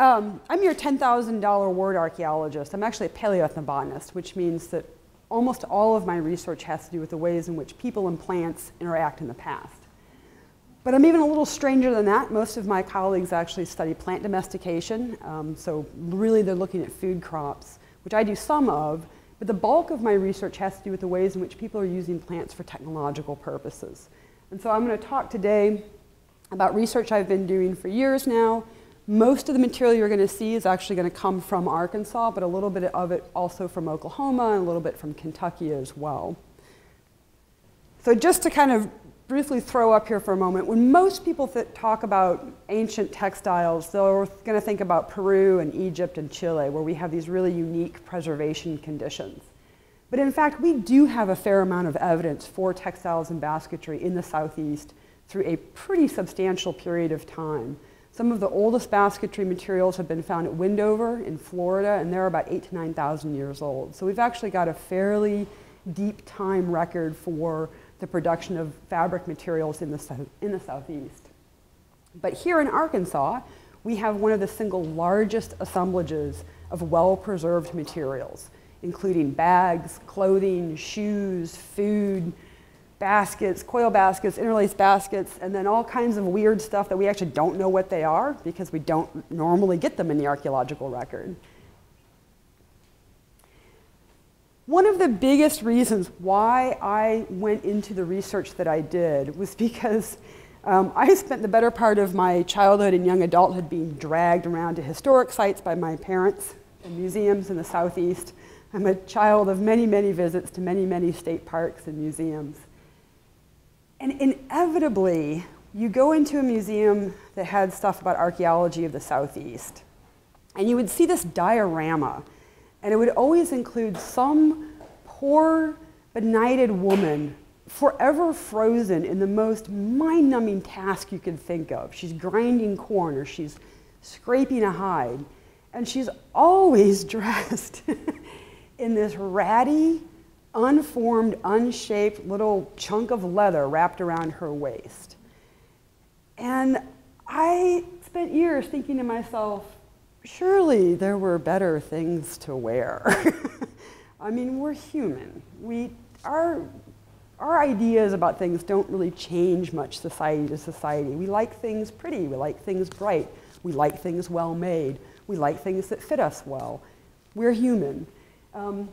um, I'm your $10,000 word archaeologist. I'm actually a paleoethnobotanist, which means that almost all of my research has to do with the ways in which people and plants interact in the past. But I'm even a little stranger than that. Most of my colleagues actually study plant domestication, um, so really they're looking at food crops, which I do some of, but the bulk of my research has to do with the ways in which people are using plants for technological purposes. And so I'm going to talk today about research I've been doing for years now. Most of the material you're going to see is actually going to come from Arkansas, but a little bit of it also from Oklahoma and a little bit from Kentucky as well. So just to kind of briefly throw up here for a moment, when most people talk about ancient textiles, they're going to think about Peru and Egypt and Chile, where we have these really unique preservation conditions. But in fact, we do have a fair amount of evidence for textiles and basketry in the Southeast through a pretty substantial period of time. Some of the oldest basketry materials have been found at Windover in Florida, and they're about eight to 9,000 years old. So we've actually got a fairly deep time record for the production of fabric materials in the, in the southeast. But here in Arkansas, we have one of the single largest assemblages of well-preserved materials, including bags, clothing, shoes, food, baskets, coil baskets, interlace baskets, and then all kinds of weird stuff that we actually don't know what they are because we don't normally get them in the archaeological record. One of the biggest reasons why I went into the research that I did was because um, I spent the better part of my childhood and young adulthood being dragged around to historic sites by my parents and museums in the Southeast. I'm a child of many, many visits to many, many state parks and museums. And inevitably, you go into a museum that had stuff about archaeology of the Southeast, and you would see this diorama and it would always include some poor, benighted woman forever frozen in the most mind numbing task you could think of. She's grinding corn or she's scraping a hide. And she's always dressed in this ratty, unformed, unshaped little chunk of leather wrapped around her waist. And I spent years thinking to myself, surely there were better things to wear. I mean, we're human. We, our, our ideas about things don't really change much society to society. We like things pretty, we like things bright, we like things well made, we like things that fit us well. We're human. Um,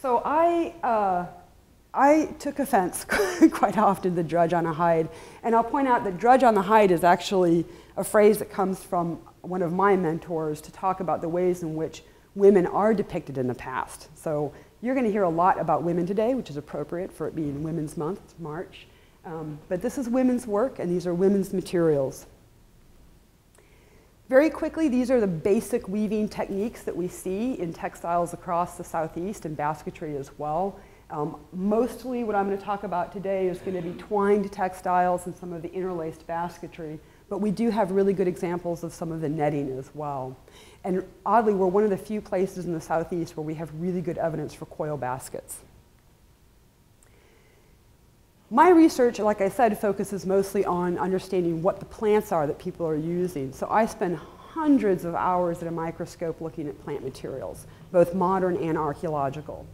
so I, uh, I took offense quite often to drudge on a hide, and I'll point out that drudge on the hide is actually a phrase that comes from one of my mentors to talk about the ways in which women are depicted in the past. So you're going to hear a lot about women today, which is appropriate for it being Women's Month, March. Um, but this is women's work, and these are women's materials. Very quickly, these are the basic weaving techniques that we see in textiles across the Southeast and basketry as well. Um, mostly what I'm going to talk about today is going to be twined textiles and some of the interlaced basketry. But we do have really good examples of some of the netting as well. And oddly, we're one of the few places in the southeast where we have really good evidence for coil baskets. My research, like I said, focuses mostly on understanding what the plants are that people are using. So I spend hundreds of hours at a microscope looking at plant materials, both modern and archaeological.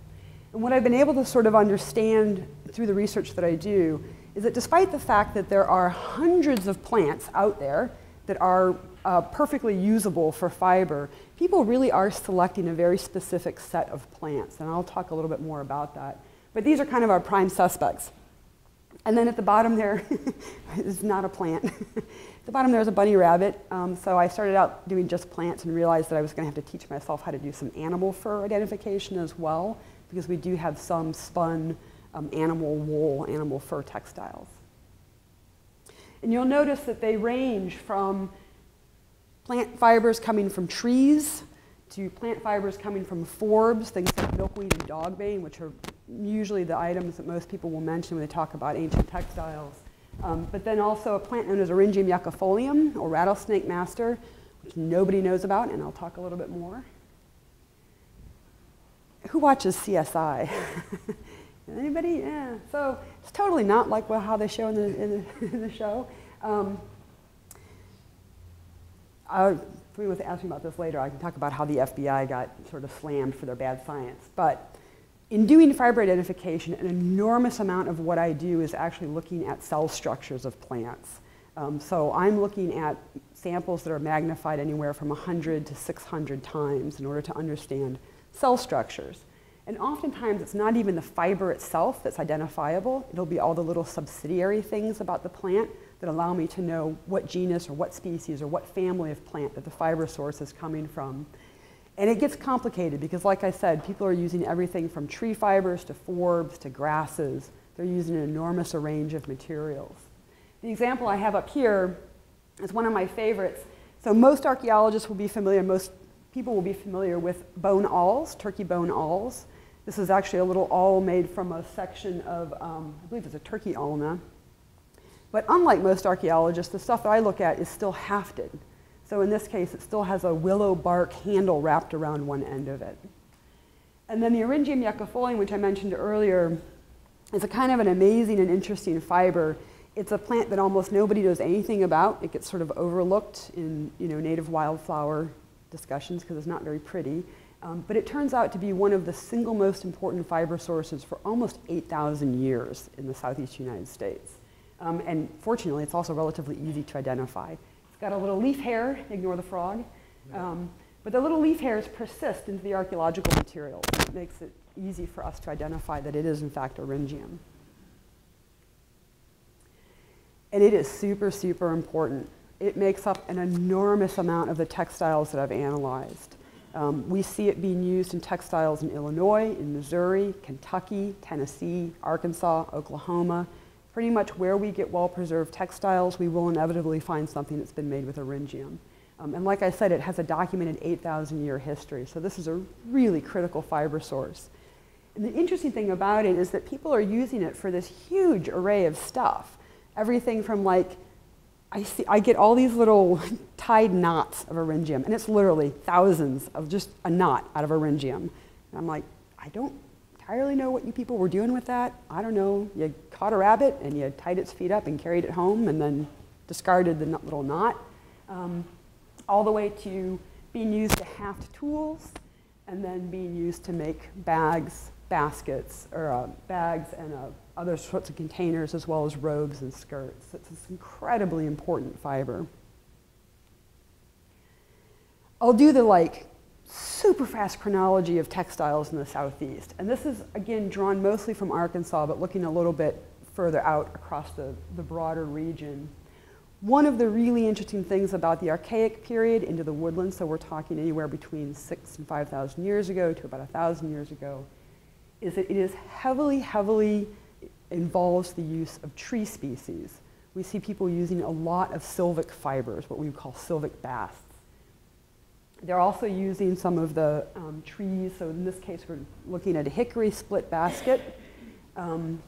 And what I've been able to sort of understand through the research that I do is that despite the fact that there are hundreds of plants out there that are uh, perfectly usable for fiber, people really are selecting a very specific set of plants. And I'll talk a little bit more about that. But these are kind of our prime suspects. And then at the bottom there is not a plant. at the bottom there's a bunny rabbit. Um, so I started out doing just plants and realized that I was going to have to teach myself how to do some animal fur identification as well, because we do have some spun um, animal wool, animal fur textiles. And you'll notice that they range from plant fibers coming from trees to plant fibers coming from forbs, things like milkweed and dogbane, which are usually the items that most people will mention when they talk about ancient textiles. Um, but then also a plant known as Eryngium yuccifolium, or rattlesnake master, which nobody knows about, and I'll talk a little bit more. Who watches CSI? Anybody? Yeah. So it's totally not like well, how they show in the, in the, in the show. Um, uh, somebody wants to ask me about this later, I can talk about how the FBI got sort of slammed for their bad science. But in doing fiber identification, an enormous amount of what I do is actually looking at cell structures of plants. Um, so I'm looking at samples that are magnified anywhere from 100 to 600 times in order to understand cell structures. And oftentimes it's not even the fiber itself that's identifiable. It'll be all the little subsidiary things about the plant that allow me to know what genus or what species or what family of plant that the fiber source is coming from. And it gets complicated because, like I said, people are using everything from tree fibers to forbs to grasses. They're using an enormous range of materials. The example I have up here is one of my favorites. So most archaeologists will be familiar, most people will be familiar with bone awls, turkey bone awls. This is actually a little awl made from a section of, um, I believe it's a turkey ulna. But unlike most archaeologists, the stuff that I look at is still hafted. So in this case, it still has a willow bark handle wrapped around one end of it. And then the Eryngium yuccifolium, which I mentioned earlier, is a kind of an amazing and interesting fiber. It's a plant that almost nobody knows anything about. It gets sort of overlooked in you know, native wildflower discussions because it's not very pretty. Um, but it turns out to be one of the single most important fiber sources for almost 8,000 years in the southeast United States. Um, and fortunately, it's also relatively easy to identify. Got a little leaf hair, ignore the frog. Um, but the little leaf hairs persist into the archaeological material. It makes it easy for us to identify that it is, in fact, Eryngium. And it is super, super important. It makes up an enormous amount of the textiles that I've analyzed. Um, we see it being used in textiles in Illinois, in Missouri, Kentucky, Tennessee, Arkansas, Oklahoma, pretty much where we get well-preserved textiles, we will inevitably find something that's been made with Eryngium. Um, and like I said, it has a documented 8,000 year history, so this is a really critical fiber source. And the interesting thing about it is that people are using it for this huge array of stuff. Everything from like, I, see, I get all these little tied knots of Eryngium, and it's literally thousands of just a knot out of Eryngium. And I'm like, I don't entirely know what you people were doing with that. I don't know. You caught a rabbit and you tied its feet up and carried it home and then discarded the little knot. Um, all the way to being used to haft tools and then being used to make bags, baskets, or uh, bags and uh, other sorts of containers as well as robes and skirts. It's this incredibly important fiber. I'll do the like super fast chronology of textiles in the southeast. And this is, again, drawn mostly from Arkansas, but looking a little bit further out across the, the broader region. One of the really interesting things about the Archaic period into the woodlands, so we're talking anywhere between six and 5,000 years ago to about 1,000 years ago, is that it is heavily, heavily involves the use of tree species. We see people using a lot of sylvic fibers, what we would call sylvic basts. They're also using some of the um, trees. So in this case, we're looking at a hickory split basket. Um,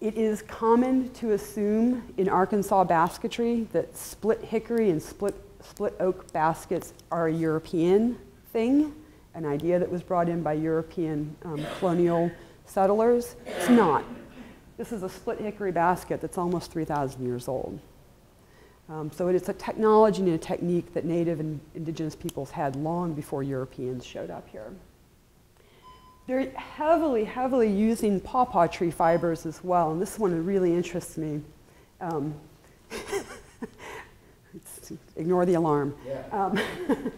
it is common to assume in Arkansas basketry that split hickory and split, split oak baskets are a European thing, an idea that was brought in by European um, colonial settlers. It's not. This is a split hickory basket that's almost 3,000 years old. Um, so it is a technology and a technique that native and indigenous peoples had long before Europeans showed up here. They're heavily, heavily using pawpaw tree fibers as well, and this one really interests me. Um, ignore the alarm. Yeah. Um,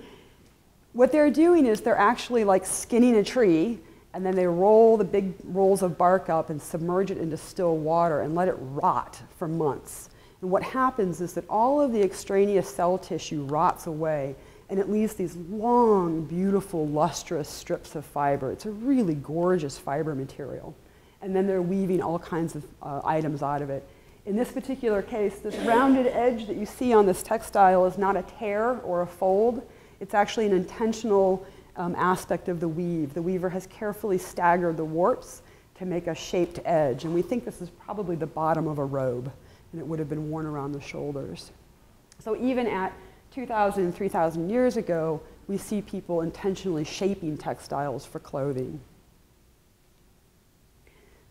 what they're doing is they're actually like skinning a tree, and then they roll the big rolls of bark up and submerge it into still water and let it rot for months. And what happens is that all of the extraneous cell tissue rots away and it leaves these long, beautiful, lustrous strips of fiber. It's a really gorgeous fiber material. And then they're weaving all kinds of uh, items out of it. In this particular case, this rounded edge that you see on this textile is not a tear or a fold. It's actually an intentional um, aspect of the weave. The weaver has carefully staggered the warps to make a shaped edge. And we think this is probably the bottom of a robe and it would have been worn around the shoulders. So even at 2,000 3,000 years ago, we see people intentionally shaping textiles for clothing.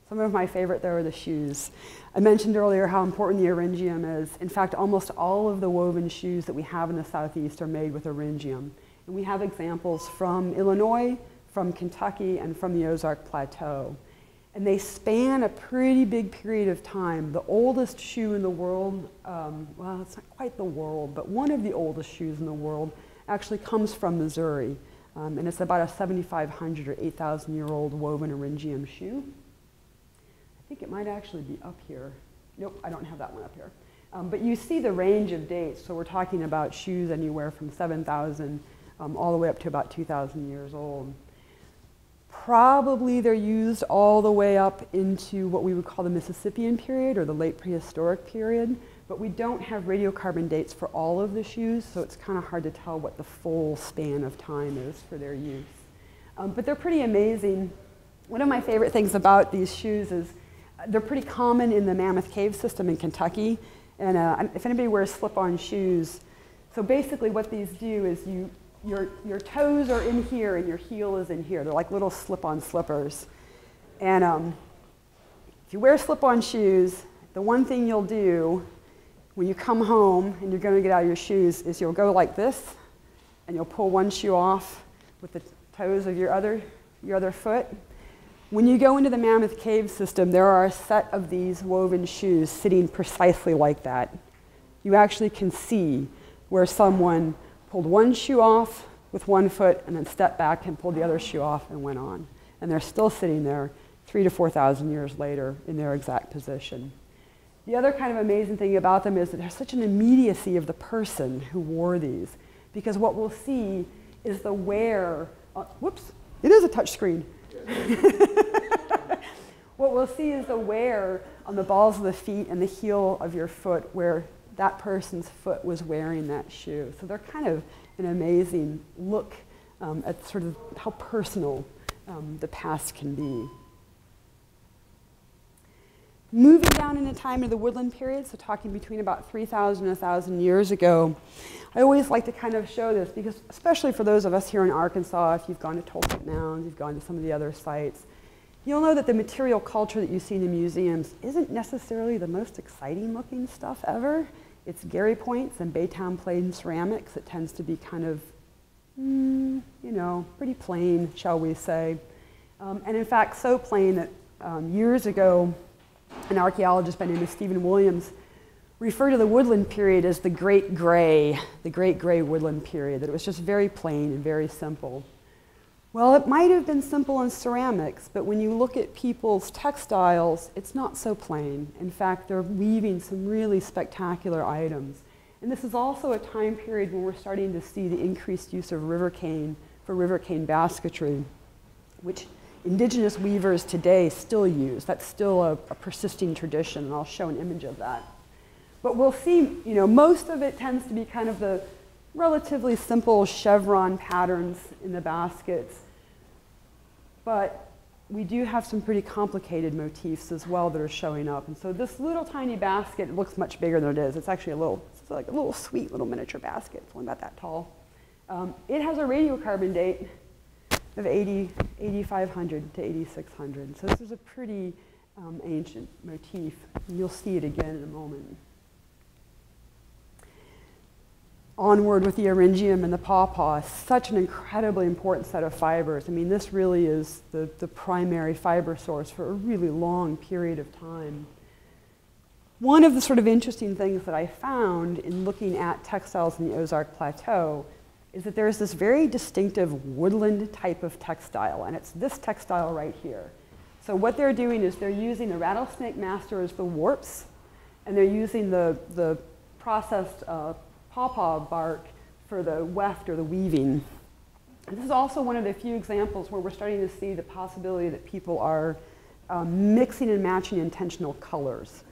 Some of my favorite, though, are the shoes. I mentioned earlier how important the eryngium is. In fact, almost all of the woven shoes that we have in the Southeast are made with eryngium. And we have examples from Illinois, from Kentucky, and from the Ozark Plateau. And they span a pretty big period of time. The oldest shoe in the world, um, well, it's not quite the world, but one of the oldest shoes in the world actually comes from Missouri. Um, and it's about a 7,500 or 8,000 year old woven eryngium shoe. I think it might actually be up here. Nope, I don't have that one up here. Um, but you see the range of dates. So we're talking about shoes anywhere from 7,000 um, all the way up to about 2,000 years old. Probably they're used all the way up into what we would call the Mississippian period or the late prehistoric period, but we don't have radiocarbon dates for all of the shoes, so it's kind of hard to tell what the full span of time is for their use. Um, but they're pretty amazing. One of my favorite things about these shoes is they're pretty common in the Mammoth Cave system in Kentucky. And uh, if anybody wears slip-on shoes, so basically what these do is you, your, your toes are in here and your heel is in here. They're like little slip-on slippers. And um, if you wear slip-on shoes, the one thing you'll do when you come home and you're going to get out of your shoes is you'll go like this and you'll pull one shoe off with the toes of your other, your other foot. When you go into the Mammoth Cave system, there are a set of these woven shoes sitting precisely like that. You actually can see where someone pulled one shoe off with one foot and then stepped back and pulled the other shoe off and went on. And they're still sitting there three to 4,000 years later in their exact position. The other kind of amazing thing about them is that there's such an immediacy of the person who wore these. Because what we'll see is the wear, uh, whoops, it is a touch screen. what we'll see is the wear on the balls of the feet and the heel of your foot where that person's foot was wearing that shoe. So they're kind of an amazing look um, at sort of how personal um, the past can be. Moving down into time to the woodland period, so talking between about 3,000 and 1,000 years ago, I always like to kind of show this because, especially for those of us here in Arkansas, if you've gone to Toltec Mounds, you've gone to some of the other sites, you'll know that the material culture that you see in the museums isn't necessarily the most exciting looking stuff ever. It's Gary points and Baytown plain ceramics. It tends to be kind of, mm, you know, pretty plain, shall we say. Um, and in fact, so plain that um, years ago, an archaeologist by the name of Stephen Williams referred to the woodland period as the Great Gray, the Great Gray Woodland period, that it was just very plain and very simple. Well, it might have been simple in ceramics, but when you look at people's textiles, it's not so plain. In fact, they're weaving some really spectacular items. And this is also a time period when we're starting to see the increased use of river cane for river cane basketry, which indigenous weavers today still use. That's still a, a persisting tradition, and I'll show an image of that. But we'll see, you know, most of it tends to be kind of the relatively simple chevron patterns in the baskets. But we do have some pretty complicated motifs as well that are showing up. And so this little tiny basket looks much bigger than it is. It's actually a little, it's like a little sweet little miniature basket. It's only about that tall. Um, it has a radiocarbon date of 80, 8500 to 8600. So this is a pretty um, ancient motif. You'll see it again in a moment. Onward with the eryngium and the pawpaw, such an incredibly important set of fibers. I mean, this really is the, the primary fiber source for a really long period of time. One of the sort of interesting things that I found in looking at textiles in the Ozark Plateau is that there's this very distinctive woodland type of textile, and it's this textile right here. So what they're doing is they're using the rattlesnake master as the warps, and they're using the, the processed uh, pawpaw bark for the weft or the weaving. This is also one of the few examples where we're starting to see the possibility that people are um, mixing and matching intentional colors.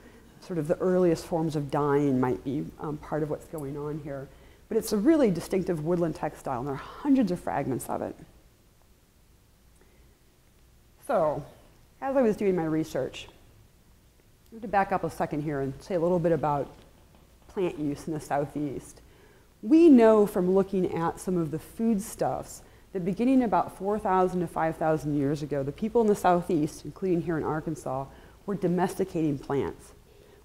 Sort of the earliest forms of dyeing might be um, part of what's going on here. But it's a really distinctive woodland textile, and there are hundreds of fragments of it. So, as I was doing my research, I have to back up a second here and say a little bit about plant use in the southeast. We know from looking at some of the foodstuffs that beginning about 4,000 to 5,000 years ago, the people in the southeast, including here in Arkansas, were domesticating plants.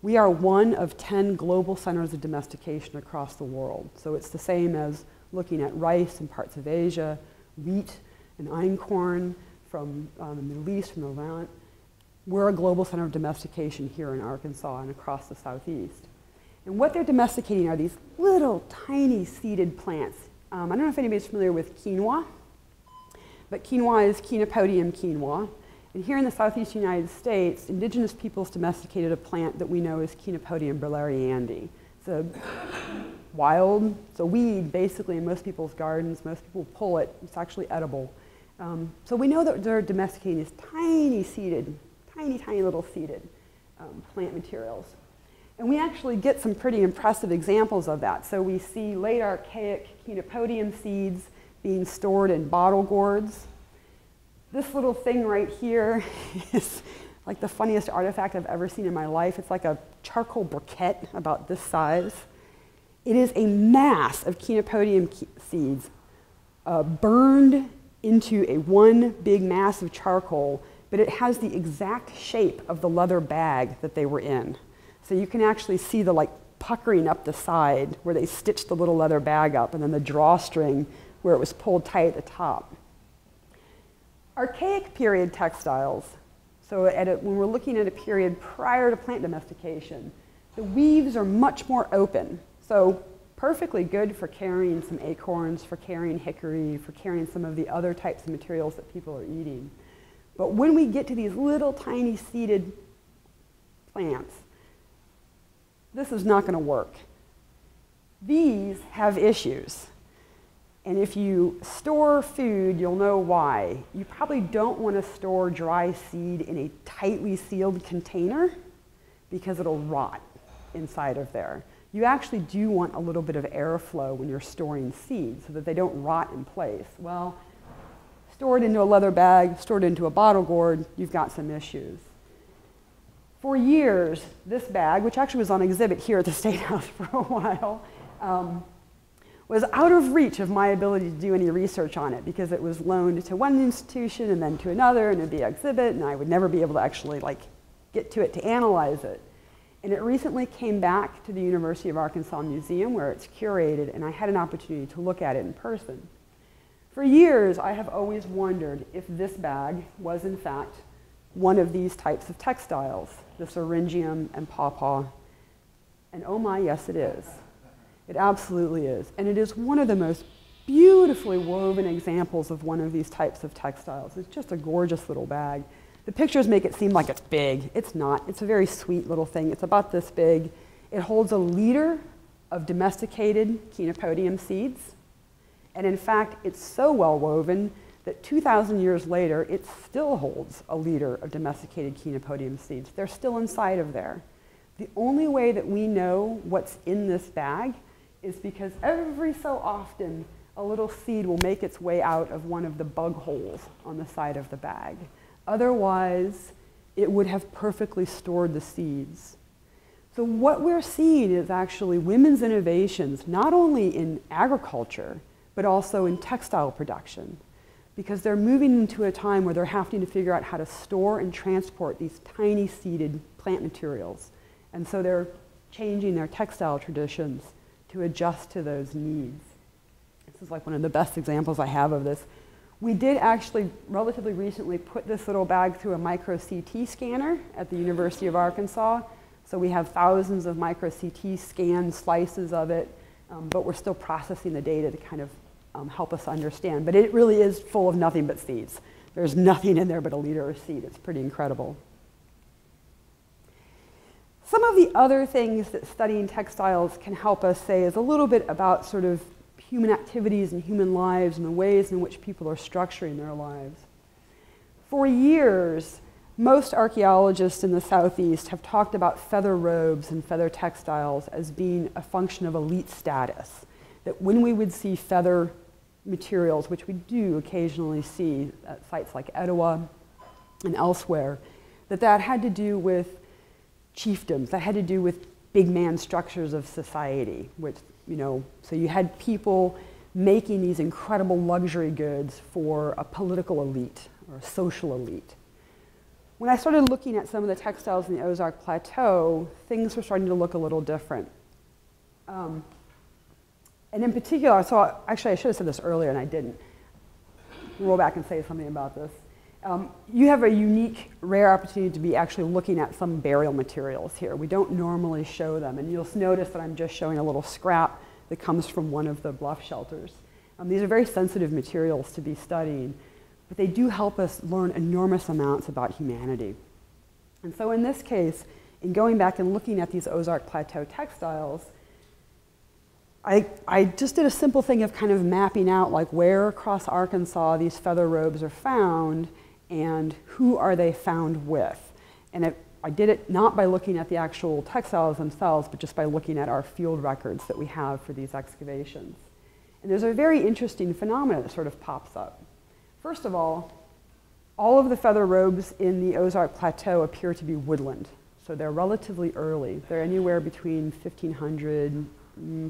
We are one of 10 global centers of domestication across the world. So it's the same as looking at rice in parts of Asia, wheat and einkorn from um, the Middle East, from the Levant. We're a global center of domestication here in Arkansas and across the southeast. And what they're domesticating are these little tiny seeded plants. Um, I don't know if anybody's familiar with quinoa, but quinoa is Chenopodium quinoa. And here in the southeast United States, indigenous peoples domesticated a plant that we know as Chenopodium berlandieri. It's a wild, it's a weed basically in most people's gardens. Most people pull it, it's actually edible. Um, so we know that they're domesticating these tiny seeded, tiny, tiny little seeded um, plant materials. And we actually get some pretty impressive examples of that. So we see late archaic chenopodium seeds being stored in bottle gourds. This little thing right here is like the funniest artifact I've ever seen in my life. It's like a charcoal briquette about this size. It is a mass of chenopodium seeds uh, burned into a one big mass of charcoal, but it has the exact shape of the leather bag that they were in. So you can actually see the like puckering up the side where they stitched the little leather bag up and then the drawstring where it was pulled tight at the top. Archaic period textiles, so a, when we're looking at a period prior to plant domestication, the weaves are much more open. So perfectly good for carrying some acorns, for carrying hickory, for carrying some of the other types of materials that people are eating. But when we get to these little tiny seeded plants, this is not going to work. These have issues. And if you store food, you'll know why. You probably don't want to store dry seed in a tightly sealed container because it'll rot inside of there. You actually do want a little bit of airflow when you're storing seeds so that they don't rot in place. Well, stored into a leather bag, stored into a bottle gourd, you've got some issues. For years, this bag, which actually was on exhibit here at the State House for a while, um, was out of reach of my ability to do any research on it because it was loaned to one institution and then to another and it'd be exhibit and I would never be able to actually like get to it to analyze it. And it recently came back to the University of Arkansas Museum where it's curated and I had an opportunity to look at it in person. For years, I have always wondered if this bag was in fact one of these types of textiles, the syringium and pawpaw. And oh my, yes it is. It absolutely is. And it is one of the most beautifully woven examples of one of these types of textiles. It's just a gorgeous little bag. The pictures make it seem like it's big. It's not. It's a very sweet little thing. It's about this big. It holds a liter of domesticated chenopodium seeds. And in fact, it's so well woven that 2,000 years later, it still holds a liter of domesticated chenopodium seeds. They're still inside of there. The only way that we know what's in this bag is because every so often a little seed will make its way out of one of the bug holes on the side of the bag. Otherwise, it would have perfectly stored the seeds. So what we're seeing is actually women's innovations, not only in agriculture, but also in textile production because they're moving into a time where they're having to figure out how to store and transport these tiny seeded plant materials. And so they're changing their textile traditions to adjust to those needs. This is like one of the best examples I have of this. We did actually relatively recently put this little bag through a micro CT scanner at the University of Arkansas. So we have thousands of micro CT scan slices of it, um, but we're still processing the data to kind of um, help us understand. But it really is full of nothing but seeds. There's nothing in there but a liter of seed. It's pretty incredible. Some of the other things that studying textiles can help us say is a little bit about sort of human activities and human lives and the ways in which people are structuring their lives. For years, most archaeologists in the southeast have talked about feather robes and feather textiles as being a function of elite status. That when we would see feather materials, which we do occasionally see at sites like Etowah and elsewhere, that that had to do with chiefdoms, that had to do with big man structures of society, which, you know, so you had people making these incredible luxury goods for a political elite or a social elite. When I started looking at some of the textiles in the Ozark Plateau, things were starting to look a little different. Um, and in particular, so actually I should have said this earlier and I didn't. Roll back and say something about this. Um, you have a unique, rare opportunity to be actually looking at some burial materials here. We don't normally show them, and you'll notice that I'm just showing a little scrap that comes from one of the bluff shelters. Um, these are very sensitive materials to be studying, but they do help us learn enormous amounts about humanity. And so in this case, in going back and looking at these Ozark Plateau textiles, I, I just did a simple thing of kind of mapping out like where across Arkansas these feather robes are found and who are they found with. And it, I did it not by looking at the actual textiles themselves, but just by looking at our field records that we have for these excavations. And there's a very interesting phenomenon that sort of pops up. First of all, all of the feather robes in the Ozark Plateau appear to be woodland. So they're relatively early. They're anywhere between 1500, mm,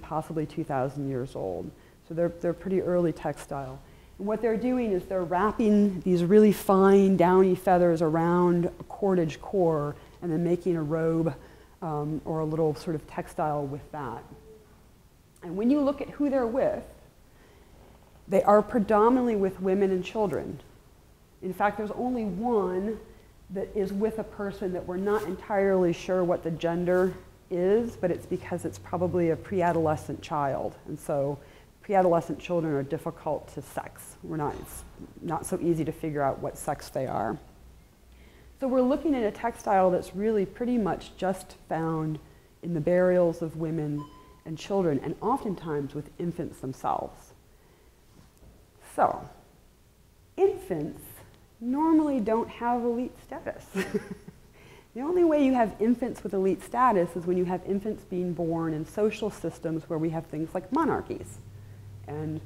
possibly 2000 years old. So they're, they're pretty early textile. And what they're doing is they're wrapping these really fine, downy feathers around a cordage core and then making a robe um, or a little sort of textile with that. And when you look at who they're with, they are predominantly with women and children. In fact, there's only one that is with a person that we're not entirely sure what the gender is, but it's because it's probably a pre-adolescent child. And so pre-adolescent children are difficult to sex. We're not, it's not so easy to figure out what sex they are. So we're looking at a textile that's really pretty much just found in the burials of women and children, and oftentimes with infants themselves. So, infants normally don't have elite status. the only way you have infants with elite status is when you have infants being born in social systems where we have things like monarchies and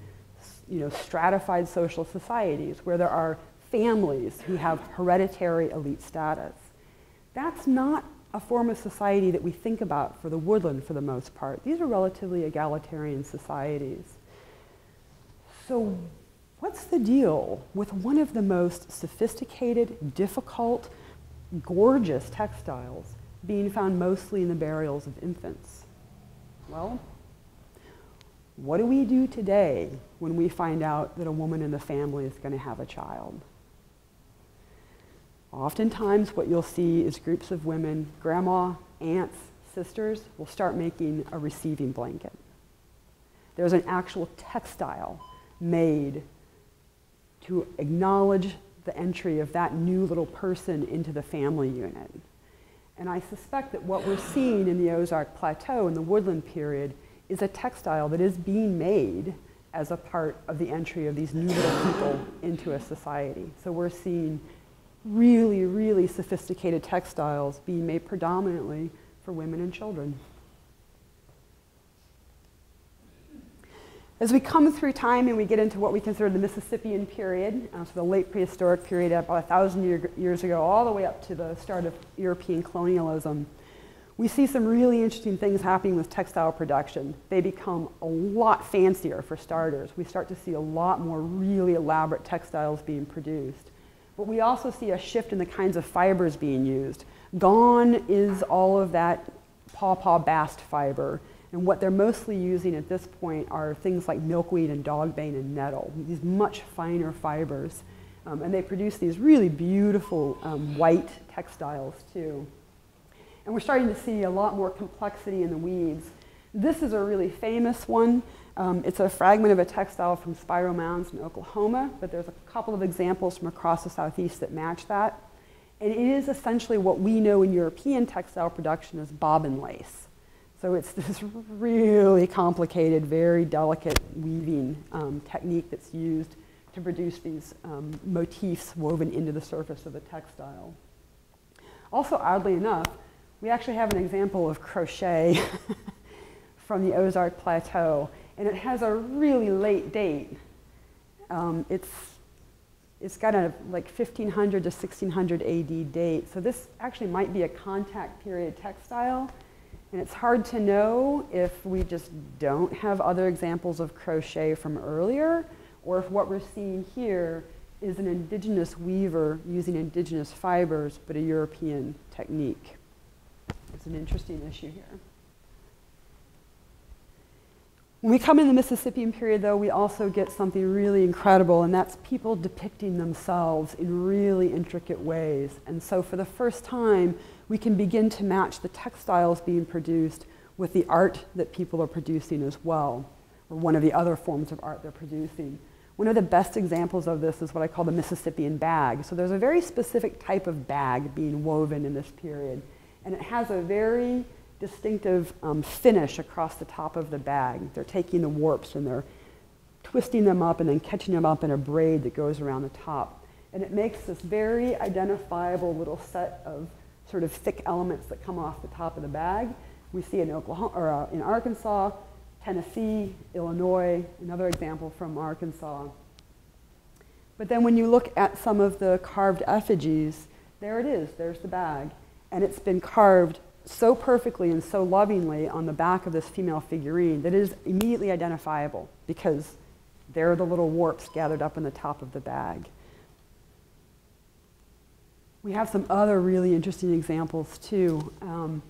you know, stratified social societies where there are families who have hereditary elite status. That's not a form of society that we think about for the woodland for the most part. These are relatively egalitarian societies. So what's the deal with one of the most sophisticated, difficult, gorgeous textiles being found mostly in the burials of infants? Well, what do we do today when we find out that a woman in the family is going to have a child? Oftentimes, what you'll see is groups of women, grandma, aunts, sisters, will start making a receiving blanket. There's an actual textile made to acknowledge the entry of that new little person into the family unit. And I suspect that what we're seeing in the Ozark Plateau in the woodland period is a textile that is being made as a part of the entry of these new little people into a society. So we're seeing really, really sophisticated textiles being made predominantly for women and children. As we come through time and we get into what we consider the Mississippian period, uh, so the late prehistoric period about a thousand year, years ago, all the way up to the start of European colonialism, we see some really interesting things happening with textile production. They become a lot fancier for starters. We start to see a lot more really elaborate textiles being produced. But we also see a shift in the kinds of fibers being used. Gone is all of that pawpaw bast fiber. And what they're mostly using at this point are things like milkweed and dogbane and nettle, these much finer fibers. Um, and they produce these really beautiful um, white textiles too. And we're starting to see a lot more complexity in the weaves. This is a really famous one. Um, it's a fragment of a textile from Spiro Mounds in Oklahoma, but there's a couple of examples from across the southeast that match that. And it is essentially what we know in European textile production as bobbin lace. So it's this really complicated, very delicate weaving um, technique that's used to produce these um, motifs woven into the surface of the textile. Also, oddly enough, we actually have an example of crochet from the Ozark Plateau, and it has a really late date. Um, it's, it's got a like 1500 to 1600 AD date, so this actually might be a contact period textile. And it's hard to know if we just don't have other examples of crochet from earlier, or if what we're seeing here is an indigenous weaver using indigenous fibers, but a European technique. It's an interesting issue here. When we come in the Mississippian period, though, we also get something really incredible, and that's people depicting themselves in really intricate ways. And so, for the first time, we can begin to match the textiles being produced with the art that people are producing as well, or one of the other forms of art they're producing. One of the best examples of this is what I call the Mississippian bag. So there's a very specific type of bag being woven in this period, and it has a very distinctive um, finish across the top of the bag. They're taking the warps and they're twisting them up and then catching them up in a braid that goes around the top. And it makes this very identifiable little set of sort of thick elements that come off the top of the bag. We see in Oklahoma or uh, in Arkansas, Tennessee, Illinois, another example from Arkansas. But then when you look at some of the carved effigies, there it is, there's the bag. And it's been carved so perfectly and so lovingly on the back of this female figurine that it is immediately identifiable because there are the little warps gathered up in the top of the bag. We have some other really interesting examples too. Um,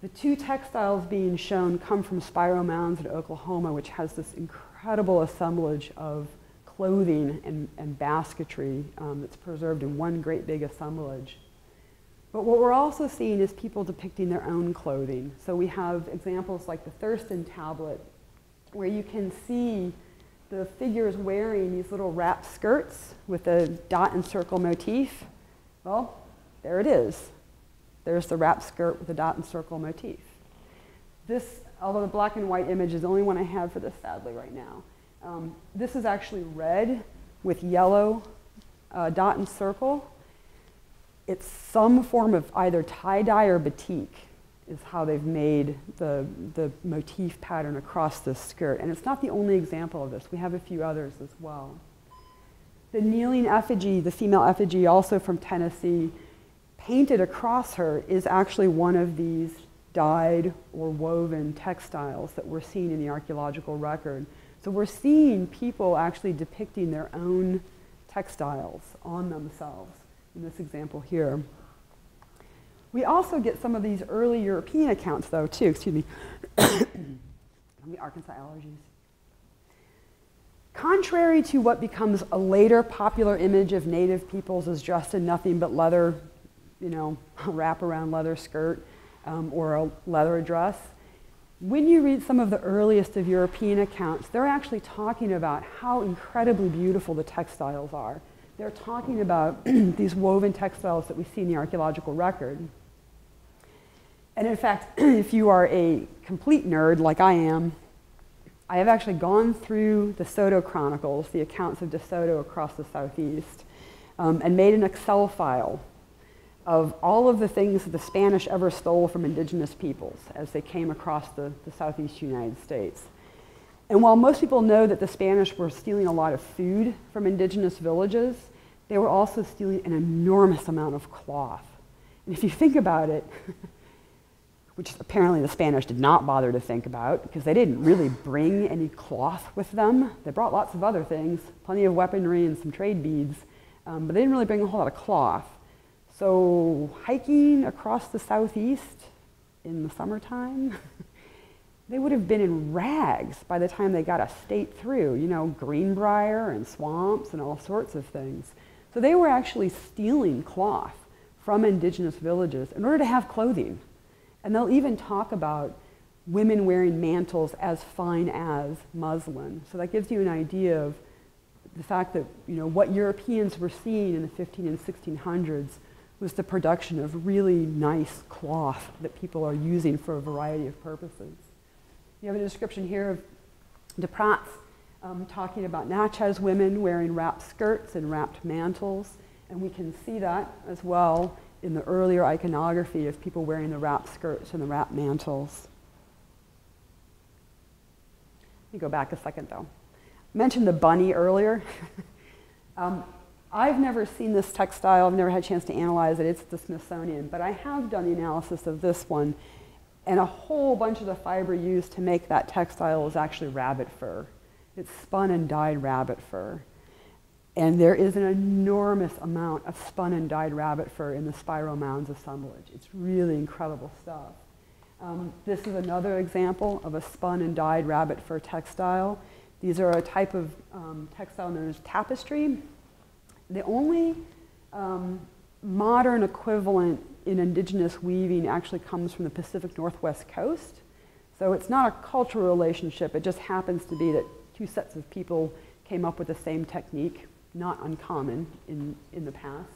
the two textiles being shown come from Spiro Mounds in Oklahoma, which has this incredible assemblage of clothing and, and basketry um, that's preserved in one great big assemblage. But what we're also seeing is people depicting their own clothing. So we have examples like the Thruston tablet, where you can see the figures wearing these little wrap skirts with a dot and circle motif. Well, there it is. There's the wrap skirt with the dot and circle motif. This, although the black and white image is the only one I have for this sadly right now, um, this is actually red with yellow uh, dot and circle it's some form of either tie-dye or batik is how they've made the, the motif pattern across this skirt. And it's not the only example of this. We have a few others as well. The kneeling effigy, the female effigy also from Tennessee, painted across her is actually one of these dyed or woven textiles that we're seeing in the archaeological record. So we're seeing people actually depicting their own textiles on themselves in this example here. We also get some of these early European accounts, though, too. Excuse me. the Arkansas allergies. Contrary to what becomes a later popular image of native peoples as dressed in nothing but leather, you know, wrap-around leather skirt um, or a leather dress, when you read some of the earliest of European accounts, they're actually talking about how incredibly beautiful the textiles are they're talking about these woven textiles that we see in the archaeological record. And in fact, if you are a complete nerd like I am, I have actually gone through the Soto Chronicles, the accounts of De Soto across the Southeast, um, and made an Excel file of all of the things that the Spanish ever stole from indigenous peoples as they came across the, the Southeast United States. And while most people know that the Spanish were stealing a lot of food from indigenous villages, they were also stealing an enormous amount of cloth. And if you think about it, which apparently the Spanish did not bother to think about because they didn't really bring any cloth with them. They brought lots of other things, plenty of weaponry and some trade beads, um, but they didn't really bring a whole lot of cloth. So hiking across the southeast in the summertime, they would have been in rags by the time they got a state through, you know, greenbrier and swamps and all sorts of things. So they were actually stealing cloth from indigenous villages in order to have clothing. And they'll even talk about women wearing mantles as fine as muslin. So that gives you an idea of the fact that you know, what Europeans were seeing in the 15 and 1600s was the production of really nice cloth that people are using for a variety of purposes. You have a description here of du Pratz um, talking about Natchez women wearing wrapped skirts and wrapped mantles. And we can see that as well in the earlier iconography of people wearing the wrap skirts and the wrap mantles. Let me go back a second though. I mentioned the bunny earlier. um, I've never seen this textile, I've never had a chance to analyze it, it's the Smithsonian, but I have done the analysis of this one. And a whole bunch of the fiber used to make that textile is actually rabbit fur. It's spun and dyed rabbit fur. And there is an enormous amount of spun and dyed rabbit fur in the Spiro mounds assemblage. It's really incredible stuff. Um, this is another example of a spun and dyed rabbit fur textile. These are a type of um, textile known as tapestry. The only um, modern equivalent in indigenous weaving actually comes from the Pacific Northwest coast. So it's not a cultural relationship, it just happens to be that two sets of people came up with the same technique, not uncommon in, in the past.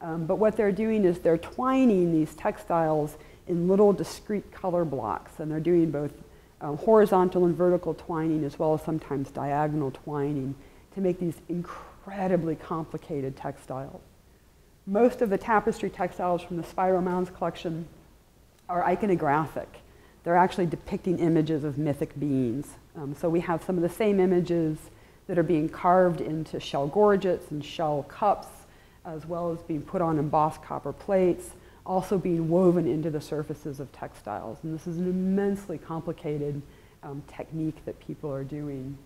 Um, but what they're doing is they're twining these textiles in little discrete color blocks, and they're doing both um, horizontal and vertical twining as well as sometimes diagonal twining to make these incredibly complicated textiles. Most of the tapestry textiles from the Spiro Mounds collection are iconographic. They're actually depicting images of mythic beings. Um, so we have some of the same images that are being carved into shell gorgets and shell cups, as well as being put on embossed copper plates, also being woven into the surfaces of textiles. And this is an immensely complicated um, technique that people are doing.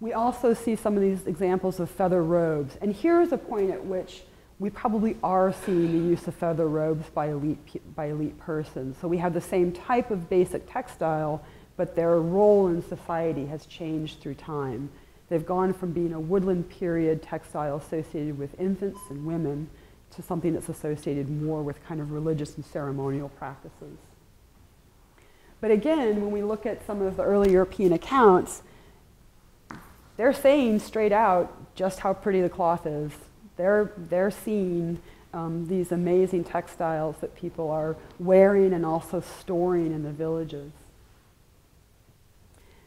We also see some of these examples of feather robes. And here is a point at which we probably are seeing the use of feather robes by elite, by elite persons. So we have the same type of basic textile, but their role in society has changed through time. They've gone from being a woodland period textile associated with infants and women to something that's associated more with kind of religious and ceremonial practices. But again, when we look at some of the early European accounts, they're saying straight out just how pretty the cloth is. They're, they're seeing um, these amazing textiles that people are wearing and also storing in the villages.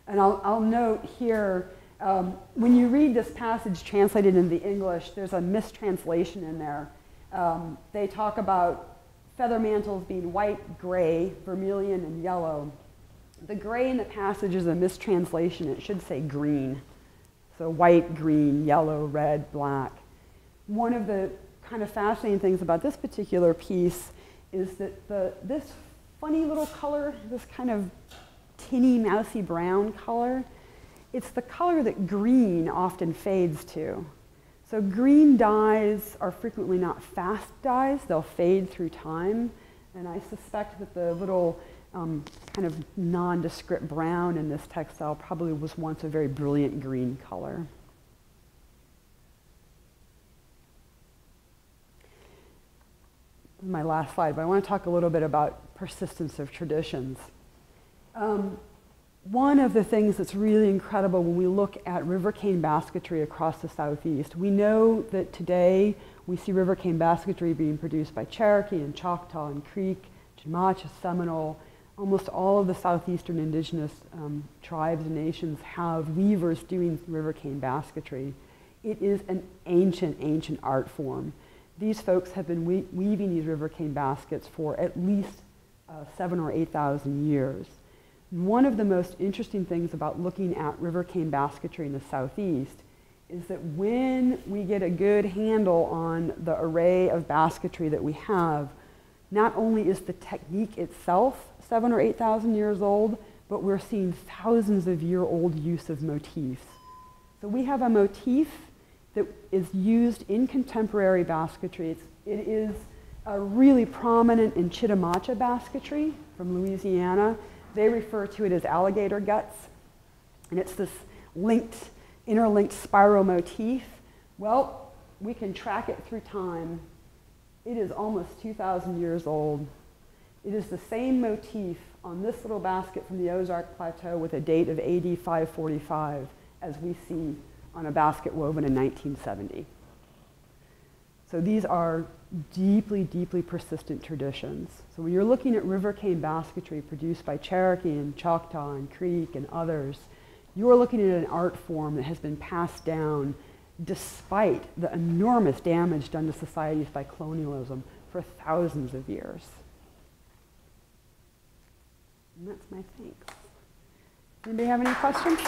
And I'll, I'll note here, um, when you read this passage translated into the English, there's a mistranslation in there. Um, they talk about feather mantles being white, gray, vermilion, and yellow. The gray in the passage is a mistranslation. It should say green. So white, green, yellow, red, black. One of the kind of fascinating things about this particular piece is that the, this funny little color, this kind of tinny, mousy brown color, it's the color that green often fades to. So green dyes are frequently not fast dyes. They'll fade through time. And I suspect that the little um, kind of nondescript brown in this textile probably was once a very brilliant green color. my last slide, but I want to talk a little bit about persistence of traditions. Um, one of the things that's really incredible when we look at river cane basketry across the southeast, we know that today we see river cane basketry being produced by Cherokee and Choctaw and Creek, Chumash, Seminole. Almost all of the southeastern indigenous um, tribes and nations have weavers doing river cane basketry. It is an ancient, ancient art form. These folks have been we weaving these river cane baskets for at least uh, seven or 8,000 years. One of the most interesting things about looking at river cane basketry in the southeast is that when we get a good handle on the array of basketry that we have, not only is the technique itself seven or 8,000 years old, but we're seeing thousands of year old use of motifs. So we have a motif that is used in contemporary basketry. It's, it is really prominent in Chitimacha basketry from Louisiana. They refer to it as alligator guts. And it's this linked, interlinked spiral motif. Well, we can track it through time. It is almost 2,000 years old. It is the same motif on this little basket from the Ozark Plateau with a date of AD 545 as we see on a basket woven in 1970. So these are deeply, deeply persistent traditions. So when you're looking at river cane basketry produced by Cherokee and Choctaw and Creek and others, you're looking at an art form that has been passed down despite the enormous damage done to societies by colonialism for thousands of years. And that's my thanks. Anybody have any questions?